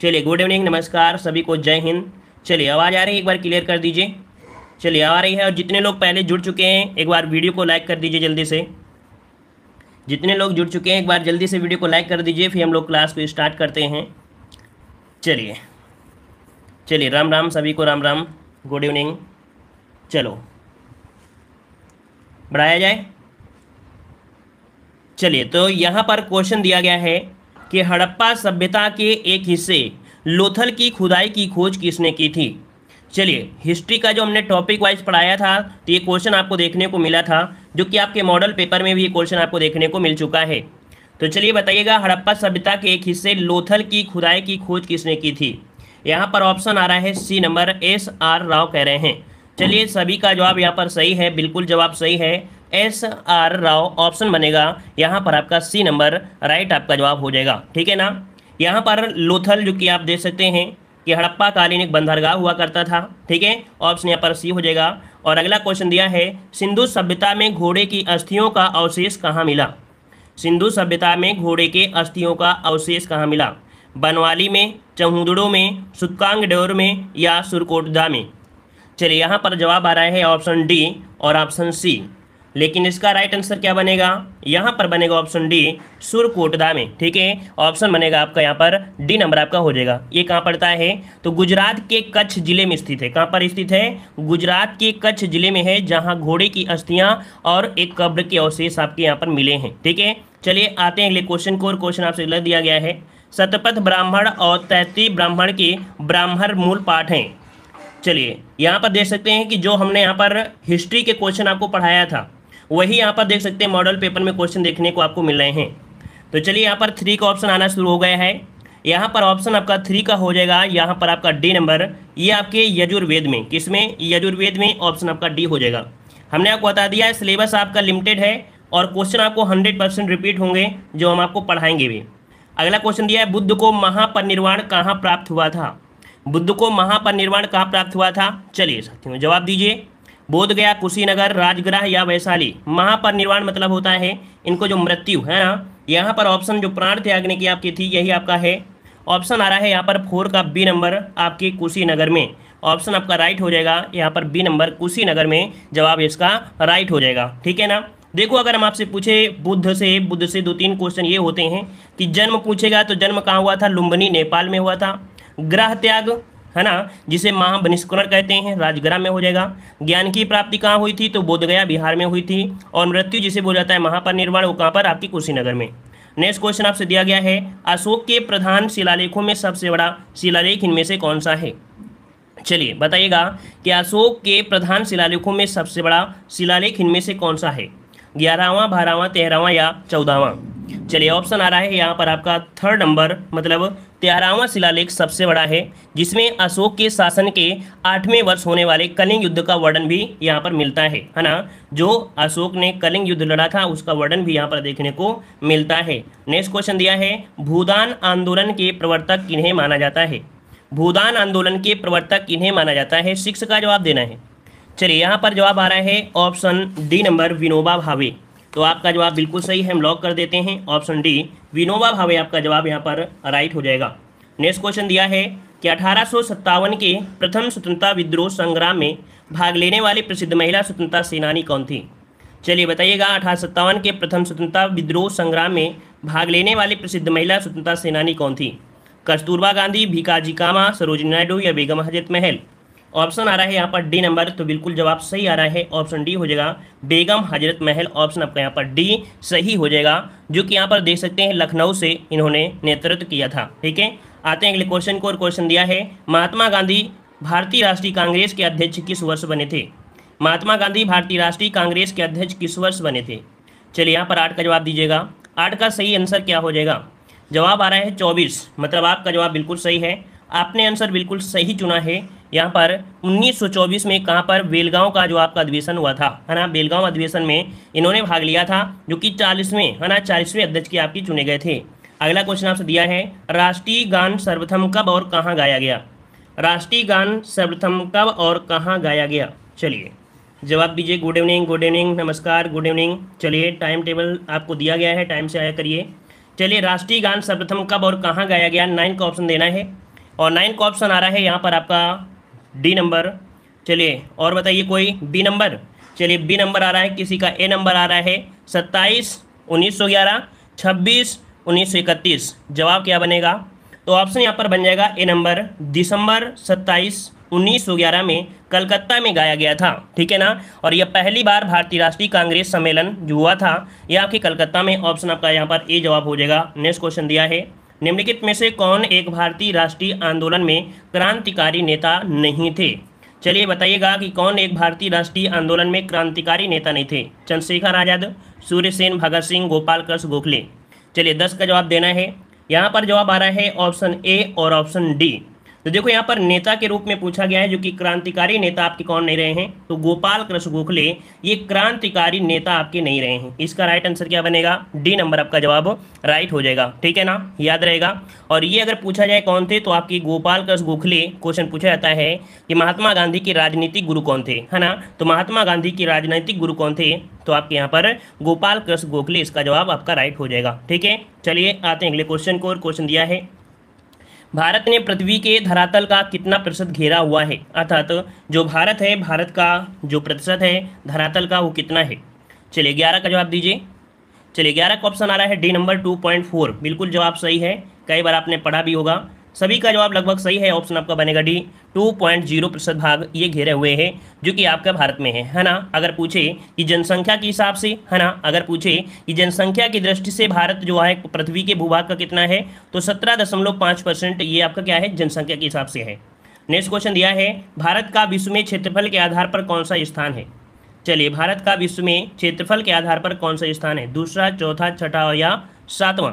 चलिए good evening नमस्कार, सभी को जय हिंद। चलिए, आवाज़ आ रही है, एक बार क्लियर कर दीजिए। चलिए आ रही है, और जितने लोग पहले जुड़ चुके हैं, एक बार वीडियो को लाइक कर दीजिए जल्दी से। जितने लोग जुड़ चुके हैं, एक बार जल्दी से वीडियो को लाइक कर दीजिए, फिर हम लोग क्लास को स्टार्ट करते हैं। चलिए चलिए, राम राम, सभी को राम राम गुड इवनिंग चलो, बढ़ाया जाए। चलिए तो यहाँ पर क्वेश्चन दिया गया है कि हड़प्पा सभ्यता के एक हिस्से, लोथल की खुदाई की खोज किसने की थी? चलिए हिस्ट्री का जो हमने टॉपिक वाइज पढ़ाया था तो ये क्वेश्चन आपको देखने को मिला था, जो कि आपके मॉडल पेपर में भी ये क्वेश्चन आपको देखने को मिल चुका है। तो चलिए बताइएगा, हड़प्पा सभ्यता के एक हिस्से, लोथल की खुदाई की खोज किसने की थी? यहाँ पर ऑप्शन आ रहा है C number S R Rao कह रहे हैं। चलिए, सभी का जवाब यहाँ पर सही है, बिल्कुल जवाब सही है। एस आर राव ऑप्शन बनेगा। यहाँ पर आपका सी नंबर राइट आपका जवाब हो जाएगा। ठीक है ना? यहाँ पर लोथल, जो कि आप देख सकते हैं कि हड़प्पा कालीन एक बंदरगाह हुआ करता था। ठीक है? ऑप्शन यहाँ पर सी हो जाएगा। और अगला क्वेश्चन दिया है, सिंधु सभ्यता में घोड़े की अस्थियों का अवशेष कहाँ मिला? सिंधु सभ्यता में घोड़े के अस्थियों का अवशेष कहाँ मिला? बनवाली में, चहुदड़ों में सुतकांग डोर में या सुरकोटदा में? चलिए, यहाँ पर जवाब आ रहा है ऑप्शन डी और ऑप्शन सी लेकिन इसका राइट आंसर क्या बनेगा? यहाँ पर बनेगा ऑप्शन डी सुरकोटदा में, ठीक है? ऑप्शन बनेगा आपका यहाँ पर डी नंबर आपका हो जाएगा। ये कहाँ पड़ता है? तो गुजरात के कच्छ ज़िले में स्थित है। कहाँ पर स्थित है? गुजरात के कच्छ ज़िले में है, जहाँ घोड़े की अस्थियाँ और एक कब्र के अवशेष आपके यहाँ पर मिले हैं, ठीक है? चलिए आते हैं अगले क्वेश्चन को, और क्वेश्चन आपसे लग दिया गया है। सतपथ ब्राह्मण और तैती ब्राह्मण के ब्राह्मण मूल पाठ हैं। चलिए, यहाँ पर देख सकते हैं कि जो हमने यहाँ पर हिस्ट्री के क्वेश्चन आपको पढ़ाया था वही यहाँ पर देख सकते हैं मॉडल पेपर में क्वेश्चन देखने को आपको मिल रहे हैं। तो चलिए यहाँ पर थ्री का ऑप्शन आना शुरू हो गया है। यहाँ पर ऑप्शन आपका थ्री का हो जाएगा। यहाँ पर आपका डी नंबर ये आपके यजुर्वेद में, किसमें? यजुर्वेद में ऑप्शन आपका डी हो जाएगा। हमने आपको बता दिया है सिलेबस आपका लिमिटेड है और क्वेश्चन आपको हंड्रेड परसेंट रिपीट होंगे, जो हम आपको पढ़ाएँगे भी। अगला क्वेश्चन दिया है, बुद्ध को महापरिनिर्वाण कहाँ प्राप्त हुआ था? बुद्ध को महापरिनिर्वाण कहाँ प्राप्त हुआ था? चलिए साथियों, जवाब दीजिए। बोध गया कुशीनगर, राजगृह या वैशाली। महापरिनिर्वाण मतलब होता है इनको जो मृत्यु, है ना? यहाँ पर ऑप्शन जो प्राण त्यागने की आपकी थी, यही आपका है। ऑप्शन आ रहा है यहाँ पर फोर का बी नंबर आपके कुशीनगर में। ऑप्शन आपका राइट हो जाएगा, यहाँ पर बी नंबर कुशीनगर में, जवाब इसका राइट हो जाएगा। ठीक है ना? देखो, अगर हम आपसे पूछे, बुद्ध से बुद्ध से दो तीन क्वेश्चन ये होते हैं कि जन्म पूछेगा तो जन्म कहाँ हुआ था? लुम्बनी, नेपाल में हुआ था। ग्रह त्याग है ना, जिसे महाबनिष्करण कहते हैं, राजगरा में हो जाएगा। ज्ञान की प्राप्ति कहाँ हुई थी? तो बोधगया बिहार में हुई थी और मृत्यु जिसे बोला जाता है महापरिनिर्वाण, वो कहाँ पर? आपकी कुशीनगर में। नेक्स्ट क्वेश्चन आपसे दिया गया है, अशोक के प्रधान शिलालेखों में सबसे बड़ा शिलालेख इनमें से कौन सा है? चलिए, बताइएगा कि अशोक के प्रधान शिलालेखों में सबसे बड़ा शिलालेख इनमें से कौन सा है? ग्यारहवां, बारहवां, तेरहवां या चौदहवां? चलिए ऑप्शन आ रहा है, यहाँ पर आपका थर्ड नंबर मतलब तेरहवां शिलालेख सबसे बड़ा है, जिसमें अशोक के शासन के आठवें वर्ष होने वाले कलिंग युद्ध का वर्णन भी यहाँ पर मिलता है है ना? जो अशोक ने कलिंग युद्ध लड़ा था, उसका वर्णन भी यहाँ पर देखने को मिलता है। नेक्स्ट क्वेश्चन दिया है, भूदान आंदोलन के प्रवर्तक किन्हें माना जाता है? भूदान आंदोलन के प्रवर्तक किन्हें माना जाता है? सिक्स का जवाब देना है। चलिए, यहाँ पर जवाब आ रहा है option D number Vinoba Bhave. तो आपका जवाब बिल्कुल सही है, हम लॉक कर देते हैं। ऑप्शन डी विनोबा भावे आपका जवाब यहाँ पर राइट हो जाएगा। नेक्स्ट क्वेश्चन दिया है कि अठारह सौ सत्तावन के प्रथम स्वतंत्रता विद्रोह संग्राम में भाग लेने वाली प्रसिद्ध महिला स्वतंत्रता सेनानी कौन थी? चलिए बताइएगा, अठारह के प्रथम स्वतंत्रता विद्रोह संग्राम में भाग लेने वाली प्रसिद्ध महिला स्वतंत्रता सेनानी कौन थी? कस्तूरबा गांधी भीकाजी कामा, सरोजिनी नायडू या बेगम हज़रत महल? ऑप्शन आ रहा है यहाँ पर डी नंबर तो बिल्कुल जवाब सही आ रहा है, ऑप्शन डी हो जाएगा। बेगम हज़रत महल, ऑप्शन आपका यहाँ पर डी सही हो जाएगा, जो कि यहाँ पर देख सकते हैं लखनऊ से इन्होंने नेतृत्व किया था, ठीक है? आते हैं अगले क्वेश्चन को, और क्वेश्चन दिया है, महात्मा गांधी भारतीय राष्ट्रीय कांग्रेस के अध्यक्ष किस वर्ष बने थे? महात्मा गांधी भारतीय राष्ट्रीय कांग्रेस के अध्यक्ष किस वर्ष बने थे? चलिए यहाँ पर आठ का जवाब दीजिएगा। आठ का सही आंसर क्या हो जाएगा? जवाब आ रहा है चौबीस मतलब आपका जवाब बिल्कुल सही है। आपने आंसर बिल्कुल सही चुना है। यहाँ पर 1924 में कहाँ पर बेलगांव का जो आपका अधिवेशन हुआ था, है ना? बेलगांव अधिवेशन में इन्होंने भाग लिया था, जो कि चालीसवें, है ना? चालीसवें अध्यक्ष की आपकी चुने गए थे। अगला क्वेश्चन आपसे दिया है, राष्ट्रीय गान सर्वप्रथम कब और कहाँ गाया गया? राष्ट्रीय गान सर्वप्रथम कब और कहाँ गाया गया? चलिए, जवाब दीजिए। गुड इवनिंग गुड इवनिंग नमस्कार गुड इवनिंग चलिए टाइम टेबल आपको दिया गया है टाइम से आया करिए। चलिए, राष्ट्रीय गान सर्वप्रथम कब और कहाँ गाया गया? नाइन का ऑप्शन देना है। और नाइन का ऑप्शन आ रहा है यहाँ पर आपका डी नंबर चलिए, और बताइए कोई बी नंबर चलिए बी नंबर आ रहा है, किसी का ए नंबर आ रहा है, सत्ताईस, उन्नीस सौ ग्यारह, छब्बीस, उन्नीस सौ इकतीस। जवाब क्या बनेगा? तो ऑप्शन यहाँ पर बन जाएगा ए नंबर दिसंबर, सत्ताईस, उन्नीस सौ ग्यारह में कलकत्ता में गाया गया था, ठीक है ना? और यह पहली बार भारतीय राष्ट्रीय कांग्रेस सम्मेलन जो हुआ था, यह आपके कलकत्ता में ऑप्शन आपका यहाँ पर ए जवाब हो जाएगा। नेक्स्ट क्वेश्चन दिया है निम्नलिखित में से कौन एक भारतीय राष्ट्रीय आंदोलन में क्रांतिकारी नेता नहीं थे? चलिए बताइएगा कि कौन एक भारतीय राष्ट्रीय आंदोलन में क्रांतिकारी नेता नहीं थे? चंद्रशेखर आज़ाद, सूर्यसेन, भगत सिंह, गोपाल कृष्ण गोखले। चलिए दस का जवाब देना है। यहाँ पर जवाब आ रहा है ऑप्शन ए और ऑप्शन डी। तो देखो यहाँ पर नेता के रूप में पूछा गया है जो कि क्रांतिकारी नेता आपके कौन नहीं रहे हैं? तो गोपाल कृष्ण गोखले, ये क्रांतिकारी नेता आपके नहीं रहे हैं। इसका राइट आंसर क्या बनेगा? डी नंबर आपका जवाब राइट हो जाएगा। ठीक है ना? याद रहेगा। और ये अगर पूछा जाए कौन थे तो आपकी गोपाल कृष्ण गोखले क्वेश्चन पूछा जाता है कि महात्मा गांधी के राजनीतिक गुरु कौन थे? है ना? तो महात्मा गांधी के राजनीतिक गुरु कौन थे? तो आपके यहाँ पर गोपाल कृष्ण गोखले, इसका जवाब आपका राइट हो जाएगा। ठीक है? चलिए आते हैं अगले क्वेश्चन को और क्वेश्चन दिया है। भारत ने पृथ्वी के धरातल का कितना प्रतिशत घेरा हुआ है? अर्थात तो जो भारत है, भारत का जो प्रतिशत है, धरातल का वो कितना है? चलिए ग्यारह का जवाब दीजिए। चलिए ग्यारह का ऑप्शन आ रहा है D number two point four बिल्कुल जवाब सही है। कई बार आपने पढ़ा भी होगा। सभी का जवाब लगभग सही है ऑप्शन आपका बनेगा डी टू पॉइंट ज़ीरो प्रतिशत भाग ये घेरे हुए हैं, जो कि आपका भारत में है है ना? अगर पूछे कि जनसंख्या के हिसाब से, है ना? अगर पूछे कि जनसंख्या की दृष्टि से भारत जो है, पृथ्वी के भूभाग का कितना है तो सत्रह ये आपका क्या है? जनसंख्या के हिसाब से है। नेक्स्ट क्वेश्चन दिया है, भारत का विश्व में क्षेत्रफल के आधार पर कौन सा स्थान है? चलिए, भारत का विश्व में क्षेत्रफल के आधार पर कौन सा स्थान है? दूसरा, चौथा, छठा या सातवां।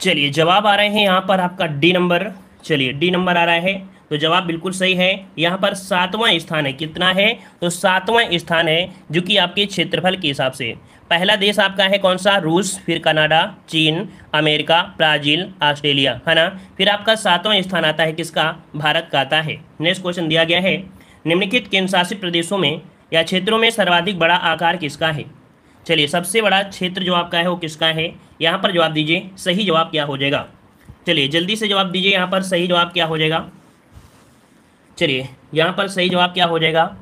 चलिए, जवाब आ रहे हैं यहाँ पर आपका डी नंबर चलिए डी नंबर आ रहा है। तो जवाब बिल्कुल सही है। यहाँ पर सातवां स्थान है। कितना है? तो सातवां स्थान है, जो कि आपके क्षेत्रफल के हिसाब से। पहला देश आपका है कौन सा? रूस, फिर कनाडा, चीन, अमेरिका, ब्राज़ील, ऑस्ट्रेलिया, है ना? फिर आपका सातवां स्थान आता है किसका? भारत का आता है। नेक्स्ट क्वेश्चन दिया गया है। निम्नलिखित केंद्र शासित प्रदेशों में या क्षेत्रों में सर्वाधिक बड़ा आकार किसका है? चलिए, सबसे बड़ा क्षेत्र जो आपका है वो किसका है? यहाँ पर जवाब दीजिए, सही जवाब क्या हो जाएगा? चलिए, जल्दी से जवाब दीजिए, यहाँ पर सही जवाब क्या हो जाएगा? चलिए, यहाँ पर सही जवाब क्या हो जाएगा?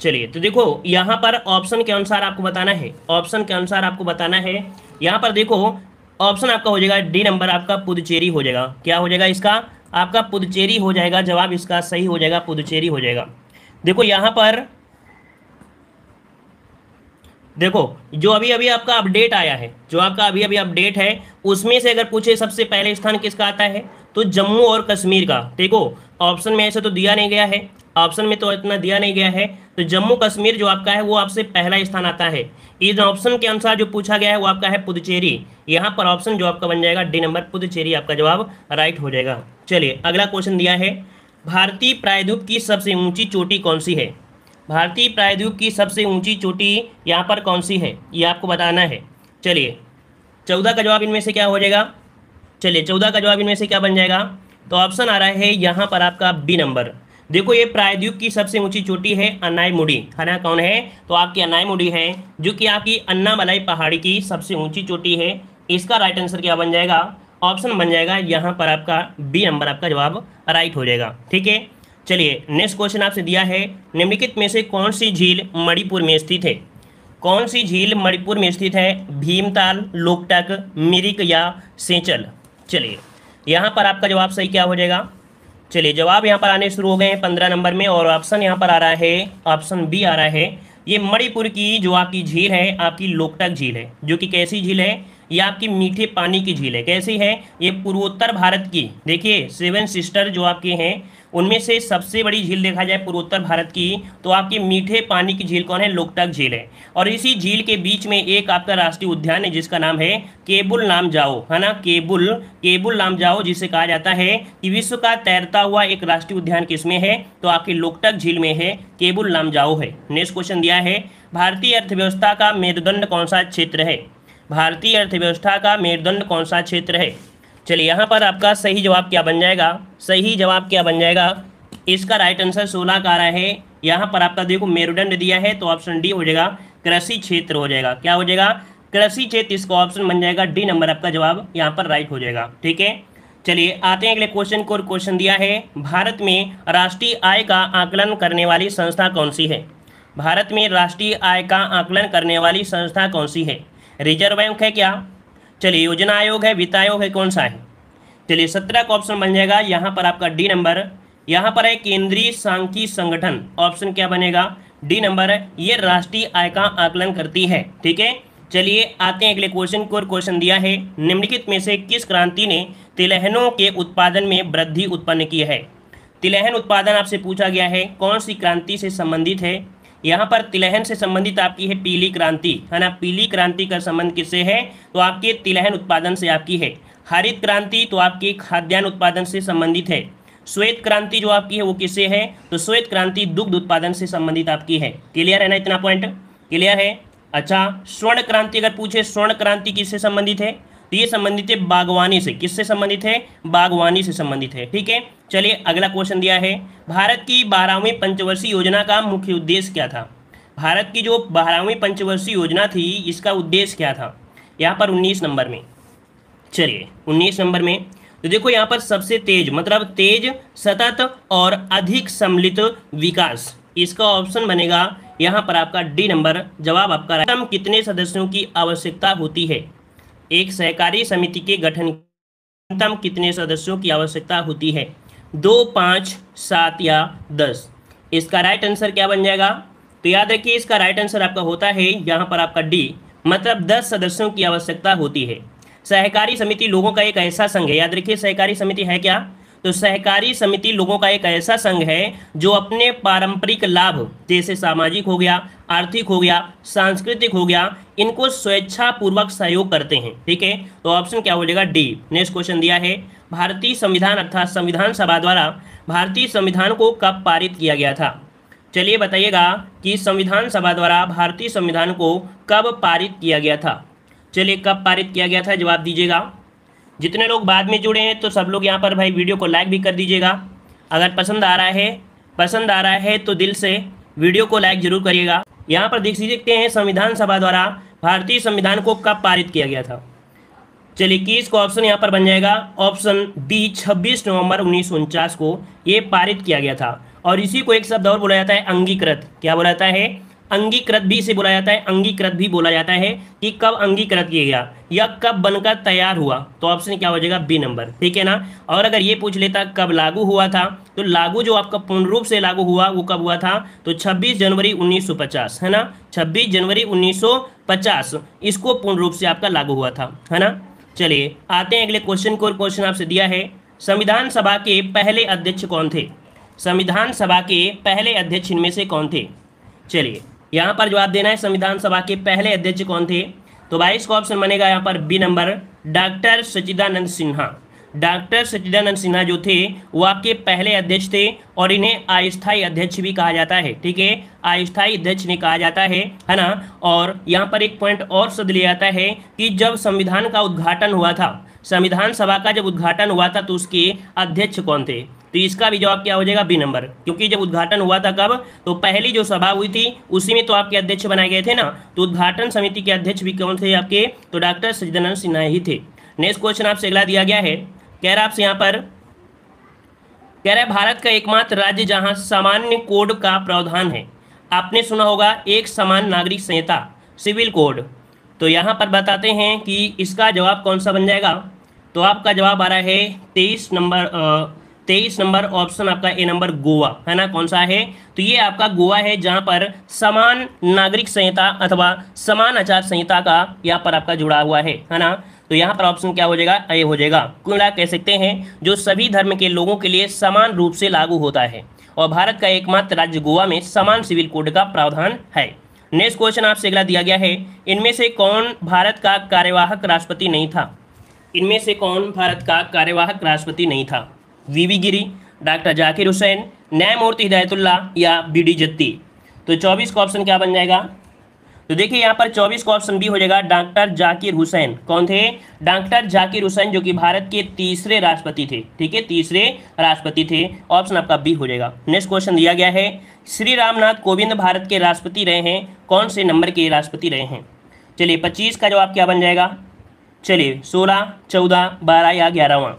चलिए तो देखो, यहाँ पर ऑप्शन के अनुसार आपको बताना है, ऑप्शन के अनुसार आपको बताना है। यहाँ पर देखो, ऑप्शन आपका हो जाएगा, डी नंबर आपका पुदुचेरी हो जाएगा। क्या हो जाएगा इसका? आपका पुदुचेरी हो जाएगा, जवाब इसका सही हो जाएगा, पुदुचेरी हो जाएगा। देखो, यहाँ पर देखो, जो अभी अभी आपका अपडेट आया है, जो आपका अभी अभी अपडेट है, उसमें से अगर पूछे सबसे पहले स्थान किसका आता है तो जम्मू और कश्मीर का देखो ऑप्शन में ऐसे तो दिया नहीं गया है। ऑप्शन में तो इतना दिया नहीं गया है। तो जम्मू कश्मीर जो आपका है, वो आपसे पहला स्थान आता है। इस ऑप्शन के अनुसार जो पूछा गया है, वो आपका है पुदुचेरी। यहाँ पर ऑप्शन जो आपका बन जाएगा डी नंबर पुदुचेरी आपका जवाब राइट हो जाएगा। चलिए, अगला क्वेश्चन दिया है, भारतीय प्रायद्वीप की सबसे ऊँची चोटी कौन सी है? भारतीय प्रायद्वीप की सबसे ऊँची चोटी यहाँ पर कौन सी है? ये आपको बताना है। चलिए, चौदह का जवाब इनमें से क्या हो जाएगा? चलिए, चौदह का जवाब इनमें से क्या बन जाएगा? तो ऑप्शन आ रहा है यहाँ पर आपका बी नंबर। देखो, ये प्रायद्वीप की सबसे ऊँची चोटी है अन्नाई मुड़ी है ना कौन है? तो आपकी अन्नाई मुड़ी है, जो कि आपकी अन्नामलाई पहाड़ी की सबसे ऊँची चोटी है। इसका राइट आंसर क्या बन जाएगा? ऑप्शन बन जाएगा, यहाँ पर आपका बी नंबर, आपका जवाब राइट हो जाएगा। ठीक है? चलिए नेक्स्ट क्वेश्चन आपसे दिया है, निम्नलिखित में से कौन सी झील मणिपुर में स्थित है? कौन सी झील मणिपुर में स्थित है? भीमताल, लोकटक, मिरिक या सेंचल? चलिए, यहाँ पर आपका जवाब सही क्या हो जाएगा? चलिए, जवाब यहाँ पर आने शुरू हो गए हैं पंद्रह नंबर में और ऑप्शन यहाँ पर आ रहा है ऑप्शन बी आ रहा है। ये मणिपुर की जो आपकी झील है, आपकी लोकटक झील है, जो कि कैसी झील है? ये आपकी मीठे पानी की झील है। कैसी है? ये पूर्वोत्तर भारत की, देखिए सेवन सिस्टर जो आपके हैं उनमें से सबसे बड़ी झील देखा जाए पूर्वोत्तर भारत की तो आपकी मीठे पानी की झील कौन है? लोकटक झील है। और इसी झील के बीच में एक आपका राष्ट्रीय उद्यान है, जिसका नाम है केबुल नाम जाओ, है ना? केबुल केबुल नाम जाओ, जिसे कहा जाता है कि विश्व का तैरता हुआ एक राष्ट्रीय उद्यान किसमें है? तो आपकी लोकटक झील में है, केबुल नाम जाओ है। नेक्स्ट क्वेश्चन दिया है, भारतीय अर्थव्यवस्था का मेरुदंड कौन सा क्षेत्र है? भारतीय अर्थव्यवस्था का मेरुदंड कौन सा क्षेत्र है? चलिए, यहाँ पर आपका सही जवाब क्या बन जाएगा? सही जवाब क्या बन जाएगा? इसका राइट आंसर सोलह का रहा है। यहाँ पर आपका देखो, मेरुदंड दिया है तो ऑप्शन डी हो जाएगा, कृषि क्षेत्र हो जाएगा। क्या हो जाएगा? कृषि क्षेत्र, इसका ऑप्शन बन जाएगा डी नंबर आपका जवाब यहाँ पर राइट हो जाएगा, ठीक है? चलिए, आते हैं अगले क्वेश्चन को क्वेश्चन दिया है, भारत में राष्ट्रीय आय का आकलन करने वाली संस्था कौन सी है? भारत में राष्ट्रीय आय का आकलन करने वाली संस्था कौन सी है? रिज़र्व बैंक है क्या? चलिए, योजना आयोग है, वित्त आयोग है, कौन सा है? चलिए, सत्रह का ऑप्शन बन जाएगा, यहाँ पर आपका डी नंबर यहाँ पर है केंद्रीय सांख्यिकी संगठन ऑप्शन क्या बनेगा? डी नंबर है, ये राष्ट्रीय आय का आकलन करती है, ठीक है? चलिए, आते हैं अगले क्वेश्चन को क्वेश्चन दिया है, निम्नलिखित में से किस क्रांति ने तिलहनों के उत्पादन में वृद्धि उत्पन्न की है? तिलहन उत्पादन आपसे पूछा गया है, कौन सी क्रांति से संबंधित है? यहाँ पर तिलहन से संबंधित आपकी है पीली क्रांति। है ना? पीली क्रांति का संबंध किससे है? तो आपके तिलहन उत्पादन से आपकी है। हरित क्रांति तो आपकी खाद्यान्न उत्पादन से संबंधित है। श्वेत क्रांति जो आपकी है वो किससे है? तो श्वेत क्रांति दुग्ध उत्पादन से संबंधित आपकी है। क्लियर है ना इतना पॉइंट क्लियर है? अच्छा स्वर्ण क्रांति अगर पूछे, स्वर्ण क्रांति किससे संबंधित है? तो ये संबंधित है बागवानी से। किससे संबंधित है? बागवानी से संबंधित है। ठीक है? चलिए अगला क्वेश्चन दिया है। भारत की बारहवीं पंचवर्षीय योजना का मुख्य उद्देश्य क्या था? भारत की जो बारहवीं पंचवर्षीय योजना थी, इसका उद्देश्य क्या था? यहाँ पर उन्नीस नंबर में। चलिए, उन्नीस नंबर में। तो देखो यहाँ पर सबसे तेज मतलब तेज, सतत और अधिक सम्मिलित विकास। इसका ऑप्शन बनेगा यहाँ पर आपका डी नंबर जवाब आपका कितने सदस्यों की आवश्यकता होती है? एक सहकारी समिति के गठन न्यूनतम कितने सदस्यों की आवश्यकता होती है? दो, पाँच, सात या दस? इसका राइट आंसर क्या बन जाएगा? तो याद रखिए, इसका राइट आंसर आपका होता है, यहाँ पर आपका डी मतलब दस सदस्यों की आवश्यकता होती है। सहकारी समिति लोगों का एक ऐसा संघ है, याद रखिए, सहकारी समिति है क्या? तो सहकारी समिति लोगों का एक ऐसा संघ है जो अपने पारंपरिक लाभ, जैसे सामाजिक हो गया, आर्थिक हो गया, सांस्कृतिक हो गया, इनको स्वेच्छा पूर्वक सहयोग करते हैं। ठीक है? तो ऑप्शन क्या हो जाएगा डी नेक्स्ट क्वेश्चन दिया है। भारतीय संविधान अर्थात संविधान सभा द्वारा भारतीय संविधान को कब पारित किया गया था? चलिए बताइएगा कि संविधान सभा द्वारा भारतीय संविधान को कब पारित किया गया था। चलिए कब पारित किया गया था? जवाब दीजिएगा। जितने लोग बाद में जुड़े हैं तो सब लोग यहाँ पर भाई वीडियो को लाइक भी कर दीजिएगा। अगर पसंद आ रहा है, पसंद आ रहा है तो दिल से वीडियो को लाइक ज़रूर करिएगा। यहाँ पर देख सकते हैं, संविधान सभा द्वारा भारतीय संविधान को कब पारित किया गया था। चलिए किस को ऑप्शन यहाँ पर बन जाएगा। ऑप्शन बी 26 नवंबर उन्नीस सौ उनचास को ये पारित किया गया था। और इसी को एक शब्द और बोला जाता है, अंगीकृत। क्या बोला जाता है? अंगीकृत भी इसे बोला जाता है, अंगीकृत भी बोला जाता है कि कब अंगीकृत किया गया या कब बनकर तैयार हुआ। तो ऑप्शन क्या हो जाएगा? बी नंबर ठीक है ना? और अगर ये पूछ लेता कब लागू हुआ था तो लागू जो आपका पूर्ण रूप से लागू हुआ, वो कब हुआ था? तो 26 जनवरी 1950 है ना? 26 जनवरी 1950 इसको पूर्ण रूप से आपका लागू हुआ था, है ना? चलिए, आते हैं अगले क्वेश्चन को। क्वेश्चन आपसे दिया है, संविधान सभा के पहले अध्यक्ष कौन थे? संविधान सभा के पहले अध्यक्ष इनमें से कौन थे? चलिए यहाँ पर जवाब देना है संविधान सभा के पहले अध्यक्ष कौन थे? तो बाईस का ऑप्शन बनेगा यहाँ पर B number doctor Sachidanand Sinha doctor Sachidanand Sinha जो थे, वो आपके पहले अध्यक्ष थे और इन्हें अस्थायी अध्यक्ष भी कहा जाता है, ठीक है? अस्थायी अध्यक्ष ने कहा जाता है है ना? और यहाँ पर एक पॉइंट और शब्द लिया जाता है कि जब संविधान का उद्घाटन हुआ था, संविधान सभा का जब उद्घाटन हुआ था तो उसके अध्यक्ष कौन थे? तो इसका भी जवाब क्या हो जाएगा? B number. क्योंकि जब उद्घाटन हुआ था कब? तो पहली जो सभा हुई थी, उसी में तो आपके अध्यक्ष बनाए गए थे ना? तो उद्घाटन समिति के अध्यक्ष भी कौन थे आपके? तो डॉक्टर सचिदानंद सिन्हा ही थे। नेक्स्ट क्वेश्चन आपसे अगला दिया गया है। कह रहा आपसे यहाँ पर, कह रहा है, भारत का एकमात्र राज्य जहाँ सामान्य कोड का प्रावधान है। आपने सुना होगा, एक समान नागरिक संहिता, सिविल कोड। तो यहाँ पर बताते हैं कि इसका जवाब कौन सा बन जाएगा? तो आपका जवाब आ रहा है तेईस नंबर तेईस नंबर ऑप्शन आपका ए नंबर गोवा, है ना? कौन सा है? तो ये आपका गोवा है, जहाँ पर समान नागरिक संहिता अथवा समान आचार संहिता का यहाँ पर आपका जुड़ा हुआ है है ना? तो यहाँ पर ऑप्शन क्या हो जाएगा? ए हो जाएगा। कुल कह सकते हैं, जो सभी धर्म के लोगों के लिए समान रूप से लागू होता है और भारत का एकमात्र राज्य गोवा में समान सिविल कोड का प्रावधान है। नेक्स्ट क्वेश्चन आपसे अगला दिया गया है, इनमें से कौन भारत का कार्यवाहक राष्ट्रपति नहीं था? इनमें से कौन भारत का कार्यवाहक राष्ट्रपति नहीं था? वीवी गिरी, डॉक्टर जाकिर हुसैन, न्यायमूर्ति हिदायतुल्ला या बी डी जत्ती। तो चौबीस का ऑप्शन क्या बन जाएगा? तो देखिए यहाँ पर चौबीस का ऑप्शन बी हो जाएगा डॉक्टर जाकिर हुसैन। कौन थे? डॉक्टर जाकिर हुसैन, जो कि भारत के तीसरे राष्ट्रपति थे। ठीक है, तीसरे राष्ट्रपति थे। ऑप्शन आपका बी हो जाएगा। नेक्स्ट क्वेश्चन दिया गया है, श्री रामनाथ कोविंद भारत के राष्ट्रपति रहे हैं, कौन से नंबर के राष्ट्रपति रहे हैं? चलिए पच्चीस का जवाब क्या बन जाएगा? चलिए सोलह, चौदह, बारह या ग्यारहवा।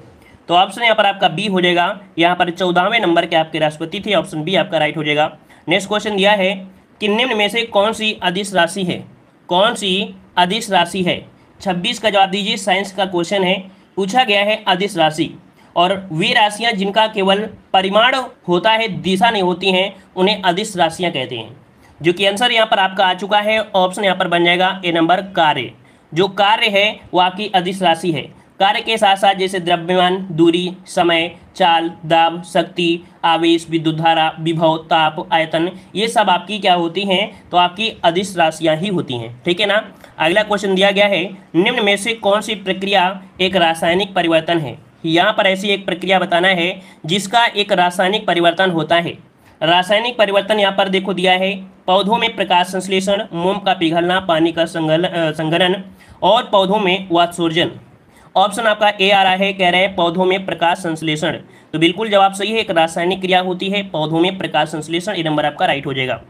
तो ऑप्शन यहाँ पर आपका बी हो जाएगा। यहाँ पर चौदहवें नंबर के आपके राष्ट्रपति थे ऑप्शन बी आपका राइट हो जाएगा। नेक्स्ट क्वेश्चन दिया है कि निम्न में से कौन सी अधिस राशि है? कौन सी अधिस राशि है? छब्बीस का जवाब दीजिए साइंस का क्वेश्चन है। पूछा गया है अधिस राशि। और वे राशियाँ जिनका केवल परिमाण होता है, दिशा नहीं होती हैं, उन्हें अधिस राशियाँ कहते हैं। जो कि आंसर यहाँ पर आपका आ चुका है ऑप्शन यहाँ पर बन जाएगा ए नंबर कार्य। जो कार्य है, वो आपकी अधिस राशि है। कार्य के साथ साथ जैसे द्रव्यमान, दूरी, समय, चाल, दाब, शक्ति, आवेश, विद्युत धारा, विभव, ताप, आयतन, ये सब आपकी क्या होती हैं? तो आपकी अधिस राशियाँ ही होती हैं। ठीक है ना? अगला क्वेश्चन दिया गया है, निम्न में से कौन सी प्रक्रिया एक रासायनिक परिवर्तन है? यहाँ पर ऐसी एक प्रक्रिया बताना है, जिसका एक रासायनिक परिवर्तन होता है। रासायनिक परिवर्तन यहाँ पर देखो दिया है, पौधों में प्रकाश संश्लेषण, मोम का पिघलना, पानी का संगल संगलन और पौधों में वात्सर्जन ऑप्शन आपका ए आ रहा है, कह रहे हैं पौधों में प्रकाश संश्लेषण। तो बिल्कुल जवाब सही है, एक रासायनिक क्रिया होती है, पौधों में प्रकाश संश्लेषण, ये नंबर आपका राइट हो जाएगा।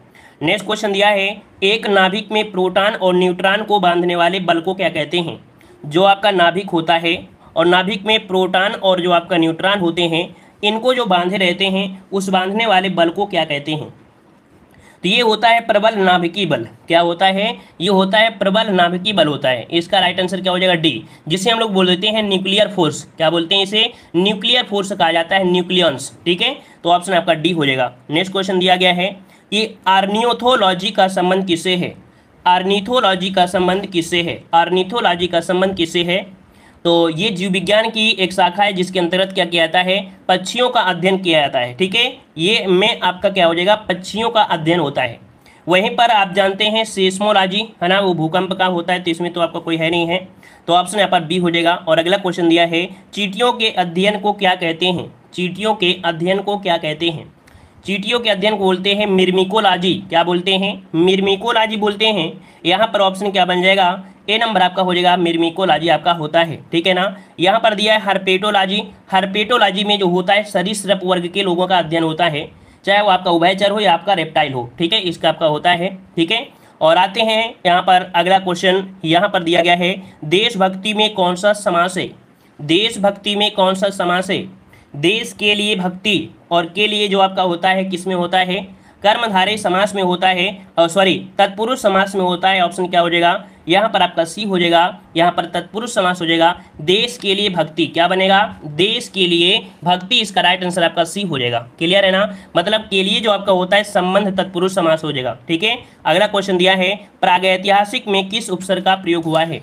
नेक्स्ट क्वेश्चन दिया है, एक नाभिक में प्रोटॉन और न्यूट्रॉन को बांधने वाले बल को क्या कहते हैं? जो आपका नाभिक होता है और नाभिक में प्रोटॉन और जो आपका न्यूट्रॉन होते हैं, इनको जो बांधे रहते हैं, उस बांधने वाले बल को क्या कहते हैं? तो ये होता है प्रबल नाभिकी बल। क्या होता है? ये होता है प्रबल नाभिकी बल होता है। इसका राइट आंसर क्या हो जाएगा? डी जिसे हम लोग बोल देते हैं न्यूक्लियर फोर्स क्या बोलते हैं इसे? न्यूक्लियर फोर्स कहा जाता है न्यूक्लियंस ठीक है? तो ऑप्शन आपका डी हो जाएगा। नेक्स्ट क्वेश्चन दिया गया है। कि आर्नियोथोलॉजी का संबंध किससे है? आर्निथोलॉजी का संबंध किससे है? आर्निथोलॉजी का संबंध किससे है? तो ये जीव विज्ञान की एक शाखा है, जिसके अंतर्गत क्या किया जाता है? पक्षियों का अध्ययन किया जाता है, ठीक है? ये में आपका क्या हो जाएगा? पक्षियों का अध्ययन होता है। वहीं पर आप जानते हैं सेस्मोलॉजी, है ना? वो भूकंप का होता है तो इसमें तो आपका कोई है नहीं है। तो ऑप्शन यहाँ पर बी हो जाएगा। और अगला क्वेश्चन दिया है, चीटियों के अध्ययन को क्या कहते हैं? चीटियों के अध्ययन को क्या कहते हैं? चीटियों के अध्ययन को बोलते हैं मिर्मिकोलॉजी। क्या बोलते हैं? मिर्मिकोलॉजी बोलते हैं। यहाँ पर ऑप्शन क्या बन जाएगा? ए नंबर आपका हो जाएगा, मिर्मिकोलॉजी आपका होता है, ठीक है ना? यहाँ पर दिया है हरपेटोलॉजी। हरपेटोलॉजी में जो होता है, सरीसृप वर्ग के लोगों का अध्ययन होता है, चाहे वो आपका उभयचर हो या आपका रेप्टाइल हो, ठीक है? इसका आपका होता है, ठीक है? और आते हैं यहाँ पर अगला क्वेश्चन यहाँ पर दिया गया है, देशभक्ति में कौन सा समास है? देशभक्ति में कौन सा समास है? देश के लिए भक्ति, और के लिए जो आपका होता है, किसमें होता है? कर्मधारे समास में होता है और सॉरी तत्पुरुष समास में होता है ऑप्शन क्या हो जाएगा? यहाँ पर आपका सी हो जाएगा, यहाँ पर तत्पुरुष समास हो जाएगा, देश के लिए भक्ति, क्या बनेगा? देश के लिए भक्ति, इसका राइट आंसर आपका सी हो जाएगा। क्लियर है ना? मतलब के लिए जो आपका होता है संबंध तत्पुरुष समास हो जाएगा, ठीक है? अगला क्वेश्चन दिया है, प्रागैतिहासिक में किस उपसर्ग का प्रयोग हुआ है?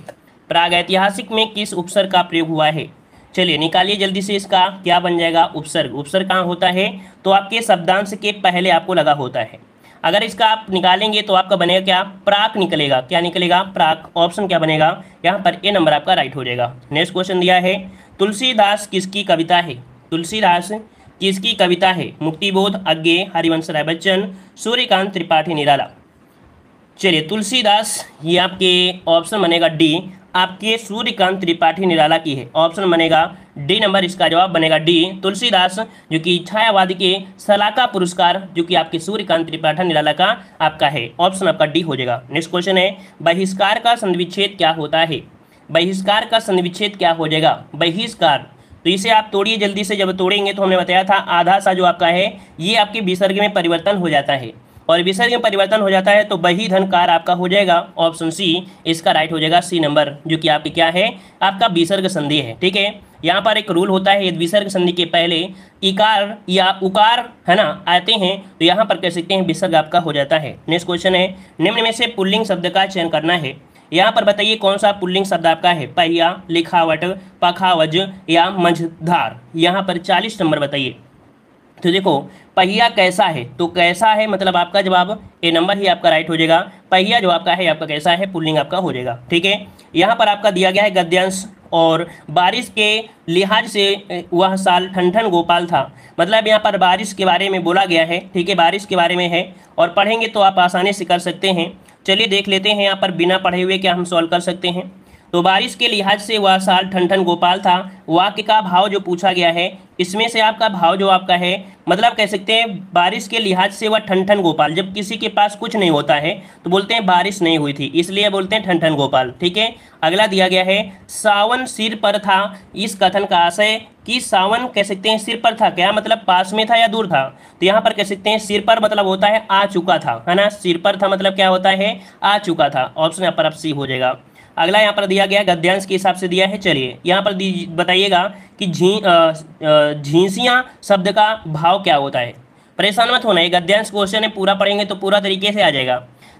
प्रागैतिहासिक में किस उपसर्ग का प्रयोग हुआ है? चलिए निकालिए जल्दी से इसका, क्या बन जाएगा? उपसर्ग। उपसर्ग कहाँ होता है? तो आपके शब्दांश के पहले आपको लगा होता है। अगर इसका आप निकालेंगे तो आपका बनेगा क्या? प्राक निकलेगा। क्या निकलेगा? प्राक। ऑप्शन क्या बनेगा? यहाँ पर ए नंबर आपका राइट हो जाएगा। नेक्स्ट क्वेश्चन दिया है, तुलसीदास किसकी कविता है? तुलसीदास किसकी कविता है? मुक्तिबोध, अज्ञे, हरिवंश राय बच्चन, सूर्यकांत त्रिपाठी, निराला। चलिए, तुलसीदास, ये आपके ऑप्शन बनेगा डी आपके सूर्यकांत त्रिपाठी निराला की है। ऑप्शन बनेगा डी नंबर, इसका जवाब बनेगा डी तुलसीदास, जो कि छायावादी के सलाका पुरस्कार, जो कि आपके सूर्यकांत त्रिपाठी निराला का आपका है। ऑप्शन आपका डी हो जाएगा। नेक्स्ट क्वेश्चन है, बहिष्कार का संविच्छेद क्या होता है? बहिष्कार का संविच्छेद क्या हो जाएगा? बहिष्कार। तो इसे आप तोड़िए, जल्दी से जब तोड़ेंगे तो हमने बताया था, आधा सा जो आपका है, ये आपके विसर्ग में परिवर्तन हो जाता है। और विसर्ग में परिवर्तन हो जाता है तो वही धन कार आपका हो जाएगा ऑप्शन सी इसका राइट हो जाएगा सी नंबर जो कि आपकी क्या है? आपका विसर्ग संधि है, ठीक है? यहाँ पर एक रूल होता है, विसर्ग संधि के पहले इकार या उकार, है ना, आते हैं तो यहाँ पर कह सकते हैं विसर्ग आपका हो जाता है। नेक्स्ट क्वेश्चन है, निम्न में से पुल्लिंग शब्द का चयन करना है। यहाँ पर बताइए कौन सा पुल्लिंग शब्द आपका है? पहिया, लिखावट, पखावज या मझधार। यहाँ पर चालीस नंबर बताइए। तो देखो, पहिया कैसा है? तो कैसा है मतलब आपका जवाब? ए नंबर ही आपका राइट हो जाएगा। पहिया जो आपका है, आपका कैसा है? पुलिंग आपका हो जाएगा। ठीक है? यहाँ पर आपका दिया गया है गद्यांश और बारिश के लिहाज से वह साल ठंडन गोपाल था। मतलब यहाँ पर बारिश के बारे में बोला गया है। ठीक है? बारिश के बारे में है और पढ़ेंगे तो आप आसानी से कर सकते हैं। चलिए देख लेते हैं यहाँ पर बिना पढ़े हुए क्या हम सॉल्व कर सकते हैं। तो बारिश के लिहाज से वह साल ठन गोपाल था। वाक्य का भाव जो पूछा गया है, इसमें से आपका भाव जो आपका है मतलब कह सकते हैं, बारिश के लिहाज से वह ठन ठन गोपाल, जब किसी के पास कुछ नहीं होता है तो बोलते हैं बारिश नहीं हुई थी, इसलिए बोलते हैं ठन ठन गोपाल, ठीक है? अगला दिया गया है, सावन सिर पर था, इस कथन का आशय कि सावन कह सकते हैं सिर पर था, क्या मतलब पास में था या दूर था? तो यहाँ पर कह सकते हैं सिर पर मतलब होता है आ चुका था, है ना? सिर पर था मतलब क्या होता है? आ चुका था ऑप्शन यहाँ पर अब सी हो जाएगा। अगला यहाँ पर दिया गया गद्यांश के हिसाब से दिया है, चलिए। यहाँ पर बताइएगा कि झी झींसियाँ शब्द का भाव क्या होता है? परेशान मत होना, ये गद्यांश क्वेश्चन है, पूरा पढ़ेंगे तो पूरा तरीके से आ जाएगा।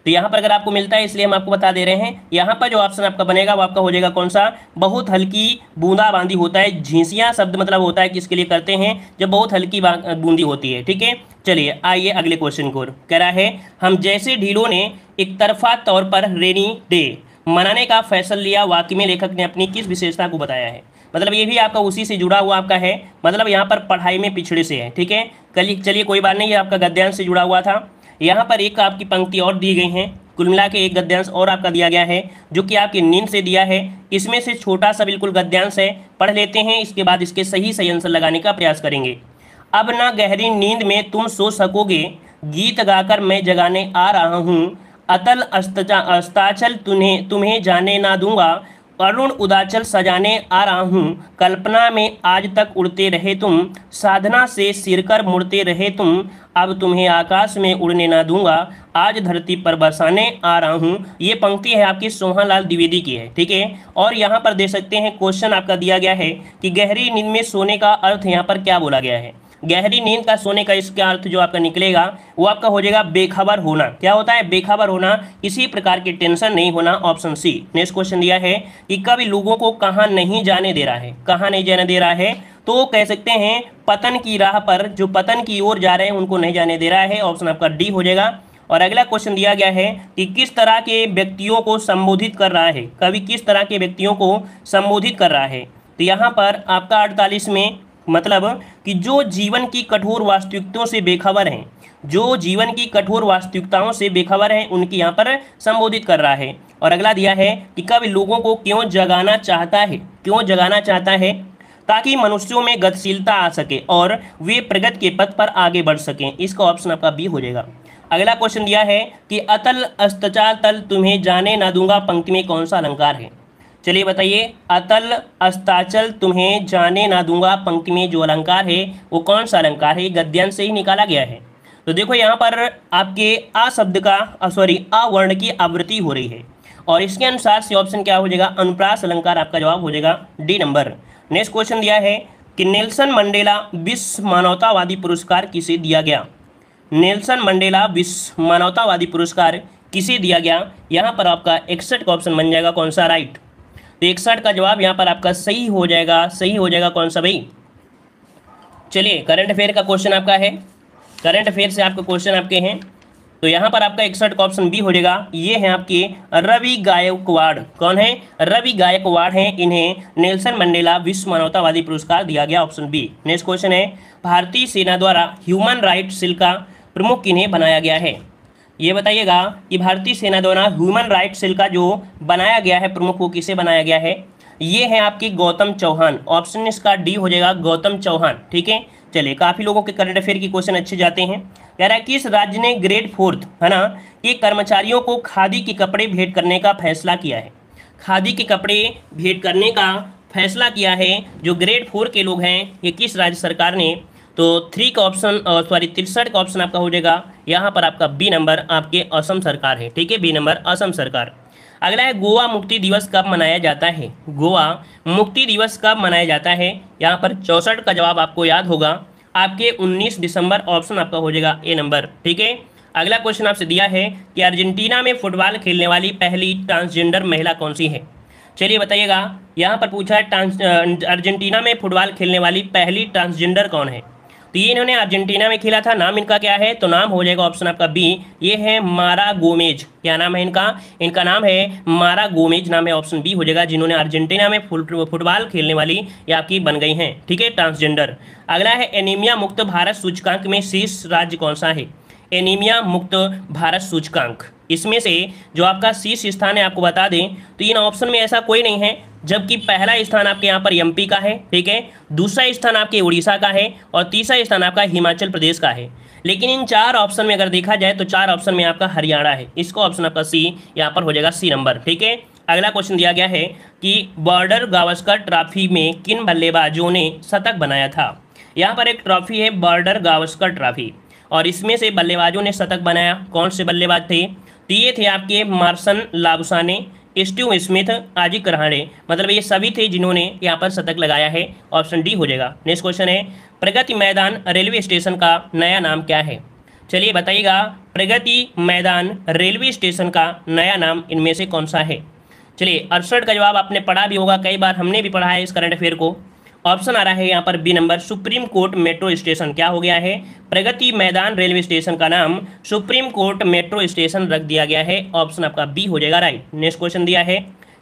तो यहाँ पर अगर आपको मिलता है, इसलिए हम आपको बता दे रहे हैं, यहाँ पर जो ऑप्शन आपका बनेगा, वो आपका हो जाएगा कौन सा? बहुत हल्की बूंदाबांदी होता है, झींसियाँ शब्द मतलब होता है किसके लिए करते हैं? जब बहुत हल्की बूंदी होती है, ठीक है? चलिए, आइए अगले क्वेश्चन को। कह रहा है, हम जैसे ढीलों ने एक तरफा तौर पर रेनी डे मनाने का फैसला लिया, वाकई में लेखक ने अपनी किस विशेषता को बताया है? मतलब ये भी आपका उसी से जुड़ा हुआ आपका है। मतलब यहाँ पर पढ़ाई में पिछड़े से है, ठीक है? कल चलिए कोई बात नहीं, ये आपका गद्यांश से जुड़ा हुआ था। यहाँ पर एक आपकी पंक्ति और दी गई है। कुल मिला के एक गद्यांश और आपका दिया गया है, जो कि आपकी नींद से दिया है। इसमें से छोटा सा बिल्कुल गद्यांश है। पढ़ लेते हैं, इसके बाद इसके सही सही आंसर लगाने का प्रयास करेंगे। अब ना गहरी नींद में तुम सो सकोगे। गीत गाकर मैं जगाने आ रहा हूँ। अतल अस्ताचल तुम्हें तुम्हें जाने ना दूँगा। अरुण उदाचल सजाने आ रहा हूँ। कल्पना में आज तक उड़ते रहे तुम। साधना से सिरकर मुड़ते रहे तुम। अब तुम्हें आकाश में उड़ने ना दूँगा। आज धरती पर बरसाने आ रहा हूँ। ये पंक्ति है आपकी सोहालाल द्विवेदी की है, ठीक है? और यहाँ पर दे सकते हैं क्वेश्चन आपका दिया गया है कि गहरी नींद में सोने का अर्थ यहाँ पर क्या बोला गया है? गहरी नींद का सोने का इसका अर्थ जो आपका निकलेगा, वो आपका हो जाएगा बेखबर होना। क्या होता है? बेखबर होना, किसी प्रकार की टेंशन नहीं होना ऑप्शन सी नेक्स्ट क्वेश्चन दिया है कि कभी लोगों को कहाँ नहीं जाने दे रहा है। कहाँ नहीं जाने दे रहा है? तो कह सकते हैं, पतन की राह पर जो पतन की ओर जा रहे हैं, उनको नहीं जाने दे रहा है। ऑप्शन आपका डी हो जाएगा। और अगला क्वेश्चन दिया गया है कि किस तरह के व्यक्तियों को संबोधित कर रहा है? कवि किस तरह के व्यक्तियों को संबोधित कर रहा है? तो यहाँ पर आपका अड़तालीस में मतलब कि जो जीवन की कठोर वास्तविकताओं से बेखबर हैं, जो जीवन की कठोर वास्तविकताओं से बेखबर हैं, उनकी यहाँ पर संबोधित कर रहा है। और अगला दिया है कि कब लोगों को क्यों जगाना चाहता है, क्यों जगाना चाहता है? ताकि मनुष्यों में गतिशीलता आ सके और वे प्रगति के पथ पर आगे बढ़ सकें। इसका ऑप्शन आपका बी हो जाएगा। अगला क्वेश्चन दिया है कि अतल अस्ताचल तल तुम्हें जाने ना दूँगा, पंक्ति में कौन सा अलंकार है? चलिए बताइए, अतल अस्ताचल तुम्हें जाने ना दूँगा, पंक्ति में जो अलंकार है, वो कौन सा अलंकार है गद्यांश से ही निकाला गया है। तो देखो यहाँ पर आपके आ शब्द का सॉरी अवर्ण की आवृत्ति हो रही है। और इसके अनुसार से ऑप्शन क्या हो जाएगा? अनुप्रास अलंकार आपका जवाब हो जाएगा डी नंबर नेक्स्ट क्वेश्चन दिया है कि नेल्सन मंडेला विश्व मानवतावादी पुरस्कार किसे दिया गया? नेल्सन मंडेला विश्व मानवतावादी पुरस्कार किसे दिया गया? यहाँ पर आपका इकसठ का ऑप्शन बन जाएगा, कौन सा? राइट तो इकसठ का जवाब यहाँ पर आपका सही हो जाएगा, सही हो जाएगा कौन सा भाई? चलिए करंट अफेयर का क्वेश्चन आपका है। करंट अफेयर से आपके क्वेश्चन आपके हैं। तो यहाँ पर आपका इकसठ का ऑप्शन बी हो जाएगा। ये हैं आपके रवि गायकवाड़। कौन है? रवि गायकवाड़ हैं। इन्हें नेल्सन मंडेला विश्व मानवतावादी पुरस्कार दिया गया ऑप्शन बी नेक्स्ट क्वेश्चन है, भारतीय सेना द्वारा ह्यूमन राइट सेल का प्रमुख इन्हें बनाया गया है? ये बताइएगा कि भारतीय सेना द्वारा ह्यूमन राइट सेल का जो बनाया गया है, प्रमुख वो किसे बनाया गया है? ये है आपकी गौतम चौहान। ऑप्शन इसका डी हो जाएगा गौतम चौहान, ठीक है? चलिए, काफ़ी लोगों के करंट अफेयर की क्वेश्चन अच्छे जाते हैं। कह रहा है किस राज्य ने ग्रेड फोर्थ है ना ये कर्मचारियों को खादी के कपड़े भेंट करने का फैसला किया है। खादी के कपड़े भेंट करने का फैसला किया है जो ग्रेड फोर के लोग हैं, ये किस राज्य सरकार ने तो थ्री का ऑप्शन सॉरी तिरसठ का ऑप्शन आपका हो जाएगा। यहाँ पर आपका बी नंबर आपके असम सरकार है, ठीक है? बी नंबर असम सरकार। अगला है, गोवा मुक्ति दिवस कब मनाया जाता है? गोवा मुक्ति दिवस कब मनाया जाता है? यहाँ पर चौसठ का जवाब आपको याद होगा। आपके 19 दिसंबर ऑप्शन आपका हो जाएगा ए नंबर ठीक है? अगला क्वेश्चन आपसे दिया है कि अर्जेंटीना में फुटबॉल खेलने वाली पहली ट्रांसजेंडर महिला कौन सी है? चलिए बताइएगा। यहाँ पर पूछा है, ट्रांस अर्जेंटीना में फुटबॉल खेलने वाली पहली ट्रांसजेंडर कौन है? तो ये इन्होंने अर्जेंटीना में खेला था, नाम इनका क्या है? तो नाम हो जाएगा ऑप्शन आपका बी ये है मारा गोमेज। क्या नाम है इनका? इनका नाम है मारा गोमेज नाम है ऑप्शन बी हो जाएगा, जिन्होंने अर्जेंटीना में फुटबॉल खेलने वाली ये आपकी बन गई हैं, ठीक है? ट्रांसजेंडर। अगला है, एनीमिया मुक्त भारत सूचकांक में शीर्ष राज्य कौन सा है? एनीमिया मुक्त भारत सूचकांक। इसमें से जो आपका शीर्ष स्थान है, आपको बता दें तो इन ऑप्शन में ऐसा कोई नहीं है, जबकि पहला स्थान आपके यहाँ पर एमपी का है, ठीक है? दूसरा स्थान आपके उड़ीसा का है और तीसरा स्थान आपका हिमाचल प्रदेश का है। लेकिन इन चार ऑप्शन में अगर देखा जाए तो चार ऑप्शन में आपका हरियाणा है। इसको ऑप्शन आपका सी, यहाँ पर हो जाएगा सी नंबर, ठीक है? अगला क्वेश्चन दिया गया है कि बॉर्डर गावस्कर ट्रॉफी में किन बल्लेबाजों ने शतक बनाया था? यहाँ पर एक ट्रॉफी है बॉर्डर गावस्कर ट्रॉफी, और इसमें से बल्लेबाजों ने शतक बनाया। कौन से बल्लेबाज थे? ये थे आपके मार्सन लाबसाने स्टीव स्मिथ आजी करहाड़े मतलब ये सभी थे जिन्होंने यहाँ पर शतक लगाया है। ऑप्शन डी हो जाएगा। नेक्स्ट क्वेश्चन है, प्रगति मैदान रेलवे स्टेशन का नया नाम क्या है? चलिए बताइएगा, प्रगति मैदान रेलवे स्टेशन का नया नाम इनमें से कौन सा है? चलिए, अड़सठ का जवाब आपने पढ़ा भी होगा, कई बार हमने भी पढ़ा है इस करंट अफेयर को। ऑप्शन आ रहा है यहाँ पर B number, supreme court metro station. क्या हो गया है? प्रगति मैदान रेलवे स्टेशन का नाम सुप्रीम कोर्ट मेट्रो स्टेशन रख दिया गया है। ऑप्शन आपका बी हो जाएगा, राइट। नेक्स्ट क्वेश्चन दिया है।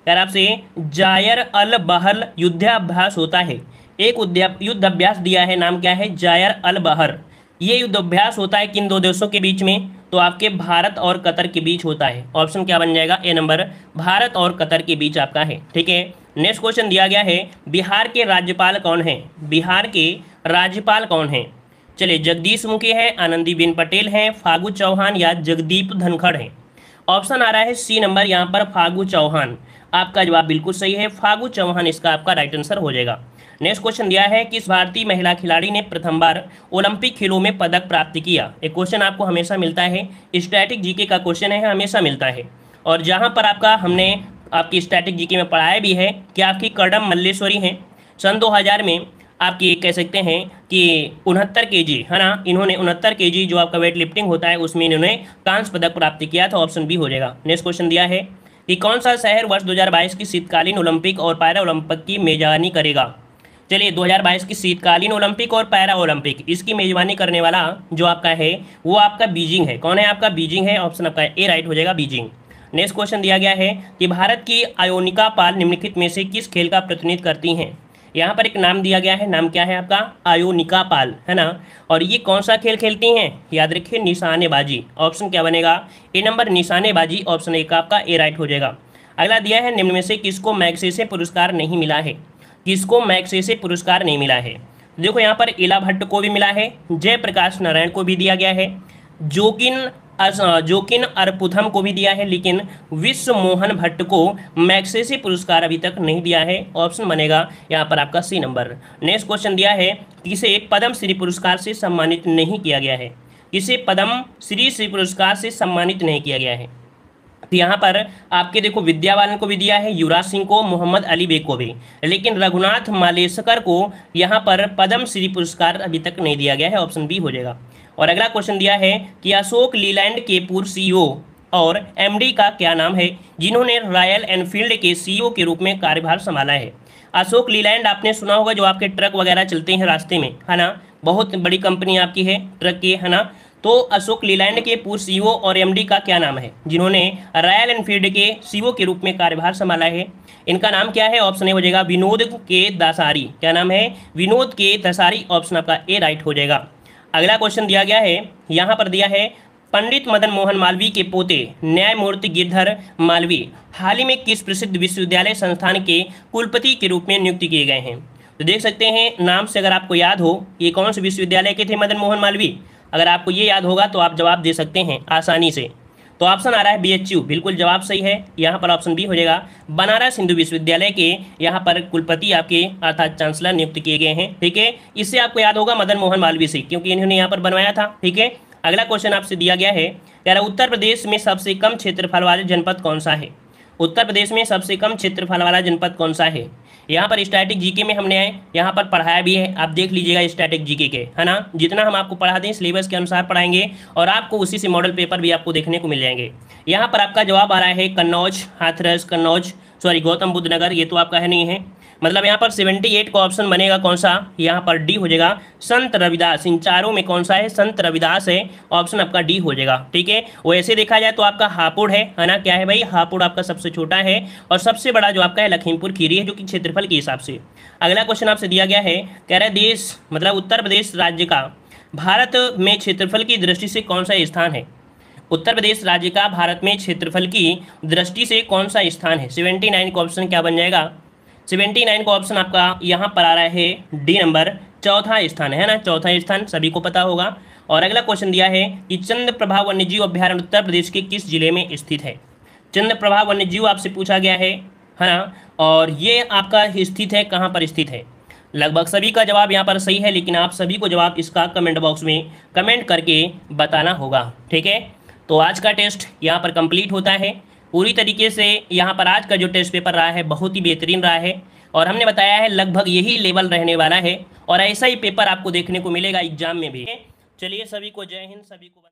यार आपसे, जायर अल बहर युद्धाभ्यास होता है। एक युद्ध अभ्यास दिया है, नाम क्या है? जायर अल बहर ये युद्ध अभ्यास होता है किन दो देशों के बीच में? तो आपके भारत और कतर के बीच होता है। ऑप्शन क्या बन जाएगा? ए नंबर, भारत और कतर के बीच आपका है। ठीक है? नेक्स्ट क्वेश्चन दिया गया है, बिहार के राज्यपाल कौन है? बिहार के राज्यपाल कौन है? चलिए, जगदीश मुखी है, आनंदीबेन पटेल हैं, फागू चौहान या जगदीप धनखड़ हैं? ऑप्शन आ रहा है सी नंबर, यहाँ पर फागू चौहान। आपका जवाब बिल्कुल सही है, फागू चौहान, इसका आपका राइट आंसर हो जाएगा। नेक्स्ट क्वेश्चन दिया है किस भारतीय महिला खिलाड़ी ने प्रथम बार ओलंपिक खेलों में पदक प्राप्त किया। एक क्वेश्चन आपको हमेशा मिलता है, स्टैटिक जीके का क्वेश्चन है, हमेशा मिलता है। और जहाँ पर आपका हमने आपकी स्टैटिक जीके में पढ़ाया भी है कि आपकी कर्डम मल्लेश्वरी हैं। सन 2000 में आपकी कह सकते हैं कि उनहत्तर के जी, है ना? इन्होंने उनहत्तर के जी जो आपका वेट लिफ्टिंग होता है, उसमें इन्होंने कांस्य पदक प्राप्त किया था ऑप्शन बी हो जाएगा। नेक्स्ट क्वेश्चन दिया है कि कौन सा शहर वर्ष 2022 की शीतकालीन ओलंपिक और पैरा ओलंपिक की मेजबानी करेगा? चलिए 2022 की शीतकालीन ओलंपिक और पैरा ओलंपिक इसकी मेजबानी करने वाला जो आपका है, वो आपका बीजिंग है। कौन है आपका बीजिंग है? ऑप्शन आपका ए राइट हो जाएगा बीजिंग नेक्स्ट क्वेश्चन दिया गया है कि भारत की आयोनिका पाल निम्नलिखित में से किस खेल का प्रतिनिधित्व करती हैं? यहाँ पर एक नाम दिया गया है, नाम क्या है आपका? आयोनिका पाल, है ना? और ये कौन सा खेल खेलती हैं? याद रखिए, निशानेबाजी। ऑप्शन क्या बनेगा? ए नंबर, निशानेबाजी। ऑप्शन एक आपका, ए राइट हो जाएगा। अगला दिया है, निम्न में से किसको मैगसेसे पुरस्कार नहीं मिला है? किसको मैगसेसे पुरस्कार नहीं मिला है? देखो यहाँ पर इला भट्ट को भी मिला है, जयप्रकाश नारायण को भी दिया गया है, जोगिन जोकिन अरपुथम को भी दिया है, लेकिन विश्व मोहन भट्ट को मैक्सेसी पुरस्कार अभी तक नहीं दिया है। ऑप्शन बनेगा यहाँ पर आपका सी नंबर। नेक्स्ट क्वेश्चन दिया है किसे पद्म श्री पुरस्कार से सम्मानित नहीं किया गया है? किसे पद्म श्री श्री पुरस्कार से सम्मानित नहीं किया गया है? तो यहाँ पर आपके देखो, विद्यावालन को भी दिया है, युवराज सिंह को, मोहम्मद अली बेग को भी। लेकिन रघुनाथ मालेशकर को यहाँ पर पद्म श्री पुरस्कार अभी तक नहीं दिया गया है, ऑप्शन बी हो जाएगा। और अगला क्वेश्चन दिया है कि अशोक लीलैंड के पूर्व सीईओ और एमडी का क्या नाम है, जिन्होंने रॉयल एनफील्ड के सीईओ के रूप में कार्यभार संभाला है। अशोक लीलैंड, आपने सुना होगा जो आपके ट्रक वगैरह चलते हैं रास्ते में, है ना? बहुत बड़ी कंपनी आपकी है ट्रक की, है ना? तो अशोक लीलैंड के पूर्व सीईओ और एमडी का क्या नाम है, जिन्होंने रॉयल एनफील्ड के सीईओ के रूप में कार्यभार संभाला है? इनका नाम क्या है? ऑप्शन ए हो जाएगा विनोद के दसारी। क्या नाम है? विनोद के दसारी। ऑप्शन आपका ए राइट हो जाएगा। अगला क्वेश्चन दिया गया है। यहाँ पर दिया है, पंडित मदन मोहन मालवी के पोते, न्यायमूर्ति गिरधर मालवी हाल ही में किस प्रसिद्ध विश्वविद्यालय संस्थान के कुलपति के रूप में नियुक्त किए गए हैं? तो देख सकते हैं, नाम से अगर आपको याद हो, ये कौन से विश्वविद्यालय के थे मदन मोहन मालवी अगर आपको ये याद होगा तो आप जवाब दे सकते हैं आसानी से। तो ऑप्शन आ रहा है बीएचयू बिल्कुल जवाब सही है। यहाँ पर ऑप्शन बी हो जाएगा। बनारस हिंदू विश्वविद्यालय के यहाँ पर कुलपति आपके, अर्थात चांसलर नियुक्त किए गए हैं। ठीक है? इससे आपको याद होगा मदन मोहन मालवीय से, क्योंकि इन्होंने यहाँ पर बनवाया था। ठीक है? अगला क्वेश्चन आपसे दिया गया है। यार उत्तर प्रदेश में सबसे कम क्षेत्रफल वाले जनपद कौन सा है? उत्तर प्रदेश में सबसे कम क्षेत्रफल वाला जनपद कौन सा है? यहाँ पर स्टैटिक जीके में हमने यहाँ पर पढ़ाया भी है, आप देख लीजिएगा स्टैटिक जीके के, है ना? जितना हम आपको पढ़ा दें सिलेबस के अनुसार पढ़ाएँगे और आपको उसी से मॉडल पेपर भी आपको देखने को मिल जाएँगे। यहाँ पर आपका जवाब आ रहा है कन्नौज, हाथरस, कन्नौज सॉरी गौतम बुद्ध नगर, ये तो आपका है नहीं है। मतलब यहाँ पर 78 का ऑप्शन बनेगा कौन सा? यहाँ पर डी हो जाएगा। संत रविदास, इन चारों में कौन सा है? संत रविदास है। ऑप्शन आपका डी हो जाएगा। ठीक है? वैसे देखा जाए तो आपका हापुड़ है है ना? क्या है भाई? हापुड़ आपका सबसे छोटा है और सबसे बड़ा जो आपका है लखीमपुर खीरी है, जो कि क्षेत्रफल के हिसाब से। अगला क्वेश्चन आपसे दिया गया है। कह रहे देश मतलब उत्तर प्रदेश राज्य का, भारत में क्षेत्रफल की दृष्टि से कौन सा स्थान है? उत्तर प्रदेश राज्य का, भारत में क्षेत्रफल की दृष्टि से कौन सा स्थान है? सेवेंटी नाइन का ऑप्शन क्या बन जाएगा? सेवेंटी नाइन का ऑप्शन आपका यहाँ पर आ रहा है डी नंबर, चौथा स्थान, है ना? चौथा स्थान, सभी को पता होगा। और अगला क्वेश्चन दिया है कि चंद्र वन्यजीव अभ्यारण्य उत्तर प्रदेश के किस ज़िले में स्थित है? चंद्र वन्यजीव आपसे पूछा गया है है ना? और ये आपका स्थित है, कहाँ पर स्थित है? लगभग सभी का जवाब यहाँ पर सही है, लेकिन आप सभी को जवाब इसका कमेंट बॉक्स में कमेंट करके बताना होगा, ठीक है? तो आज का टेस्ट यहाँ पर कंप्लीट होता है। पूरी तरीके से यहाँ पर आज का जो टेस्ट पेपर रहा है, बहुत ही बेहतरीन रहा है। और हमने बताया है, लगभग यही लेवल रहने वाला है। और ऐसा ही पेपर आपको देखने को मिलेगा एग्ज़ाम में भी। चलिए सभी को जय हिंद, सभी को